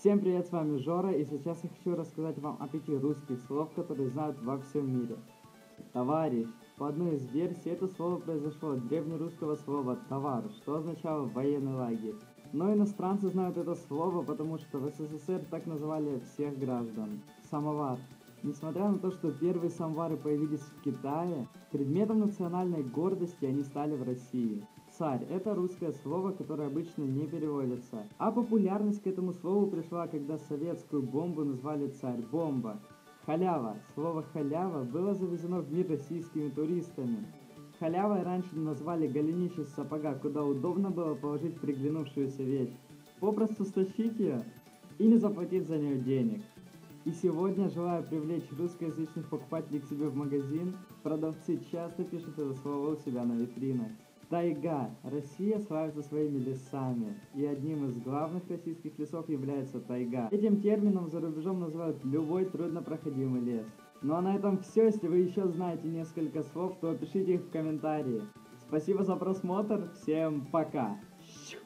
Всем привет, с вами Жора, и сейчас я хочу рассказать вам о пяти русских слов, которые знают во всем мире. Товарищ. По одной из версий, это слово произошло от древнерусского слова «товар», что означало «военный лагерь». Но иностранцы знают это слово, потому что в СССР так называли всех граждан. Самовар. Несмотря на то, что первые самовары появились в Китае, предметом национальной гордости они стали в России. Царь – это русское слово, которое обычно не переводится. А популярность к этому слову пришла, когда советскую бомбу назвали царь-бомба. Халява. Слово халява было завезено в мир российскими туристами. Халявой раньше назвали голенище сапога, куда удобно было положить приглянувшуюся вещь. Попросту стащить ее и не заплатить за нее денег. И сегодня, желая привлечь русскоязычных покупателей к себе в магазин, продавцы часто пишут это слово у себя на витринах. Тайга. Россия славится своими лесами, и одним из главных российских лесов является тайга. Этим термином за рубежом называют любой труднопроходимый лес. Ну а на этом все. Если вы еще знаете несколько слов, то пишите их в комментарии. Спасибо за просмотр. Всем пока.